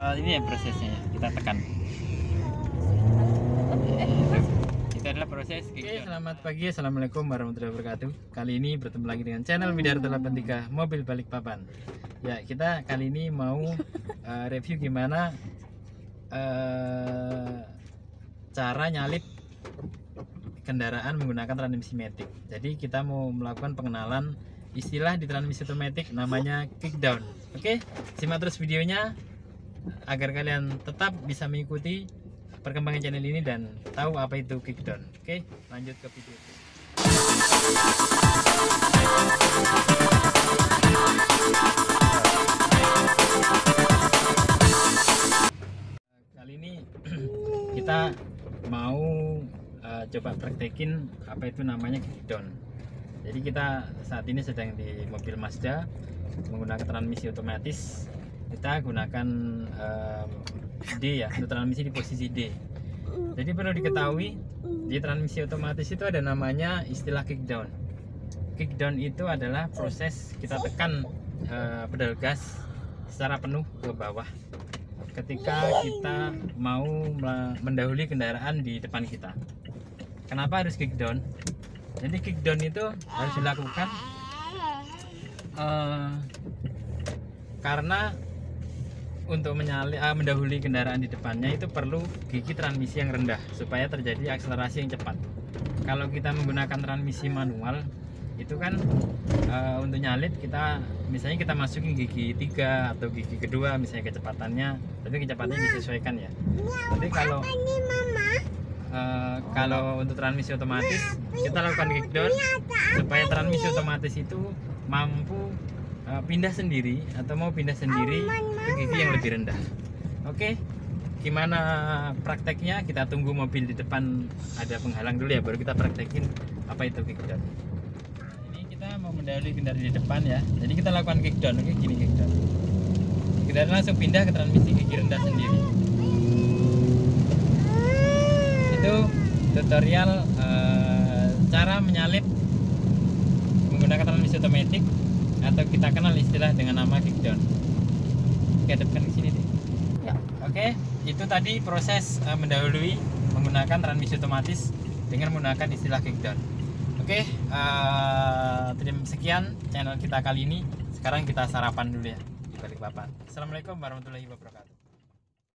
Eh, ini ya prosesnya ya, kita tekan. Itu adalah proses Oke, kickdown. selamat pagi. Assalamualaikum warahmatullahi wabarakatuh. Kali ini bertemu lagi dengan channel Midarta 83 Mobil Balikpapan. Ya, kita kali ini mau eh, review gimana eh, cara nyalip kendaraan menggunakan transmisi matic. Jadi kita mau melakukan pengenalan istilah di transmisi otomatis namanya kickdown. Oke, simak terus videonya agar kalian tetap bisa mengikuti perkembangan channel ini dan tahu apa itu kickdown. Oke, lanjut ke video. Kali ini kita mau eh, coba praktekin apa itu namanya kickdown. Jadi kita saat ini sedang di mobil Mazda menggunakan transmisi otomatis. Kita gunakan eh, D ya, untuk transmisi di posisi D. Jadi perlu diketahui di transmisi otomatis itu ada namanya istilah kickdown. Kickdown itu adalah proses kita tekan eh, pedal gas secara penuh ke bawah ketika kita mau mendahului kendaraan di depan kita. Kenapa harus kickdown? Jadi kickdown itu harus dilakukan eh, karena untuk menyali, eh, mendahului kendaraan di depannya itu perlu gigi transmisi yang rendah supaya terjadi akselerasi yang cepat. Kalau kita menggunakan transmisi manual itu kan eh, untuk nyalip kita misalnya kita masukin gigi tiga atau gigi kedua misalnya kecepatannya tapi kecepatannya disesuaikan ya. Tapi kalau eh, kalau untuk transmisi otomatis kita lakukan kickdown supaya transmisi otomatis itu mampu eh, pindah sendiri atau mau pindah sendiri ke gigi yang lebih rendah. Oke, gimana prakteknya? Kita tunggu mobil di depan ada penghalang dulu ya, baru kita praktekin apa itu kickdown. Ini kita mau mendahului kendaraan di depan ya, jadi kita lakukan kickdown. Oke, gini kickdown. Kita langsung pindah ke transmisi gigi rendah sendiri. Itu tutorial eh, cara menyalip menggunakan transmisi otomatis atau kita kenal istilah dengan nama kickdown. Oke, hadapkan ke sini deh. Ya. Oke, itu tadi proses eh, mendahului menggunakan transmisi otomatis dengan menggunakan istilah kickdown. Oke, eh, terima sekian channel kita kali ini. Sekarang kita sarapan dulu ya di balik papan. Assalamualaikum warahmatullahi wabarakatuh.